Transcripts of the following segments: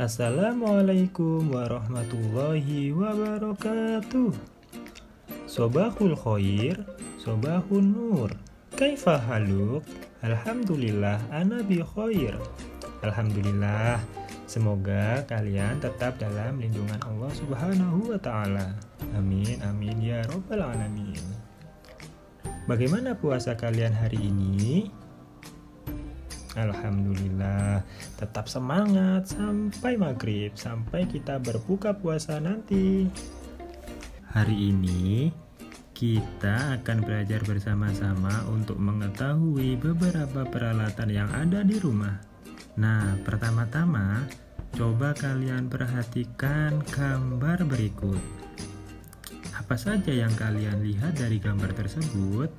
Assalamualaikum warahmatullahi wabarakatuh Sobahul khair, sobahun nur Kaifa haluk? Alhamdulillah ana bi khair Alhamdulillah Semoga kalian tetap dalam lindungan Allah Subhanahu wa taala. Amin amin ya robbal alamin. Bagaimana puasa kalian hari ini? Alhamdulillah, tetap semangat sampai maghrib, sampai kita berbuka puasa nanti. Hari ini kita akan belajar bersama-sama untuk mengetahui beberapa peralatan yang ada di rumah. Nah, pertama-tama coba kalian perhatikan gambar berikut. Apa saja yang kalian lihat dari gambar tersebut?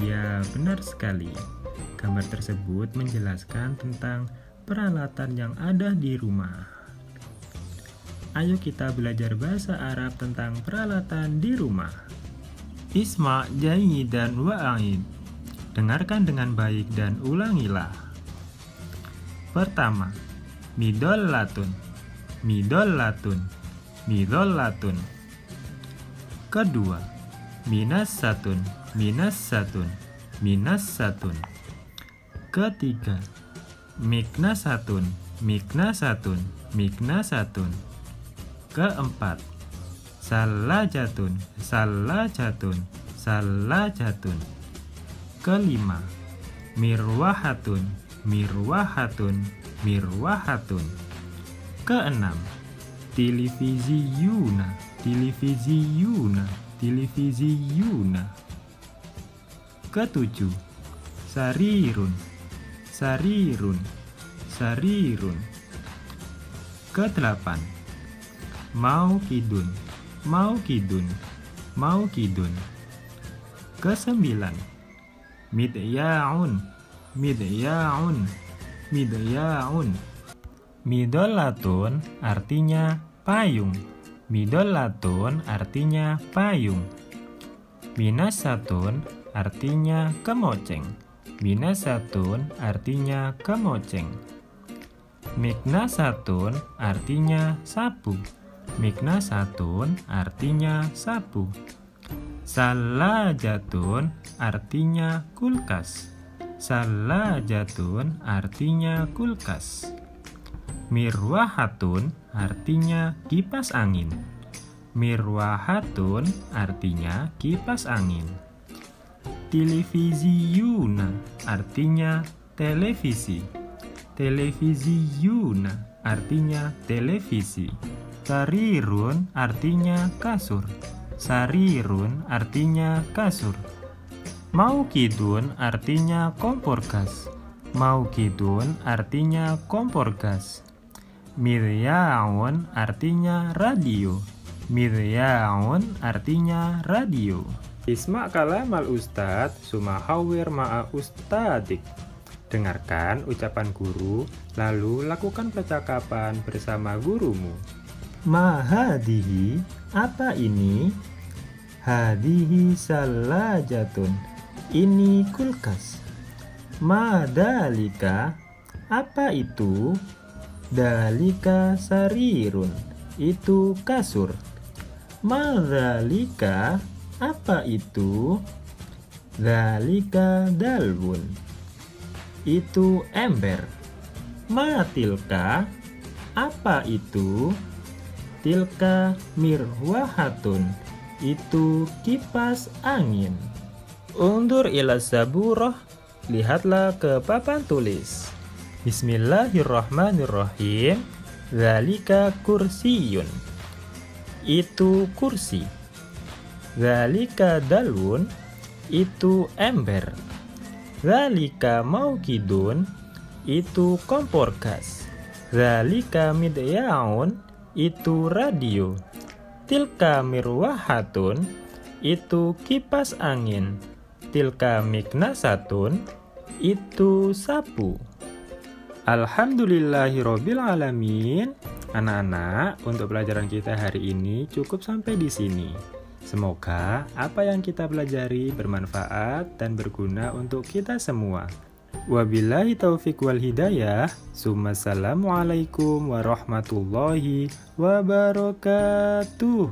Ya, benar sekali. Gambar tersebut menjelaskan tentang peralatan yang ada di rumah. Ayo kita belajar bahasa Arab tentang peralatan di rumah. Isma jayi dan wa'aid. Dengarkan dengan baik dan ulangilah. Pertama, midollatun. Midollatun. Midollatun. Kedua, minas satun. Minas satun. Minas satun. Ketiga, mikna satun, mikna satun, mikna satun. Keempat, salajatun, salajatun, salajatun. Kelima, mirwahatun, mirwahatun, mirwahatun. Keenam, televisi yuna, televisi yuna, televisi yuna. Ketujuh, sarirun, sarirun, sarirun. Kedelapan, mau kidun, mau kidun, mau kidun. Kesembilan, midyaun, midyaun, midyaun. Midolatun artinya payung. Midolatun artinya payung. Minasatun artinya kemoceng. Minasatun artinya kemoceng. Miknasatun artinya sapu. Miknasatun artinya sapu. Salajatun artinya kulkas. Salajatun artinya kulkas. Mirwahatun artinya kipas angin. Mirwahatun artinya kipas angin. Televisiuna artinya televisi. Televisiuna artinya televisi. Sarirun artinya kasur. Sarirun artinya kasur. Maukidun artinya kompor gas. Maukidun artinya kompor gas. Miryaun artinya radio. Miryaun artinya radio. Isma kalam al ustad sumahawir ma'a ustadik. Dengarkan ucapan guru, lalu lakukan percakapan bersama gurumu. Mahadihi, apa ini? Hadihi salajatun. Ini kulkas. Madalika, apa itu? Dalika sarirun. Itu kasur. Madalika, apa itu? Dalika dalbun. Itu ember. Matilka, apa itu? Tilka mirwahatun. Itu kipas angin. Undur ila zaburah, lihatlah ke papan tulis. Bismillahirrahmanirrahim. Zalika kursiyun. Itu kursi. Zalika dalun. Itu ember. Zalika maukidun. Itu kompor gas. Zalika midyaun. Itu radio. Tilka mirwahatun. Itu kipas angin. Tilka miknasatun. Itu sapu. Alhamdulillahirabbil alamin. Anak-anak, untuk pelajaran kita hari ini cukup sampai di sini. Semoga apa yang kita pelajari bermanfaat dan berguna untuk kita semua. Wabillahi taufiq wal hidayah. Assalamualaikum warahmatullahi wabarakatuh.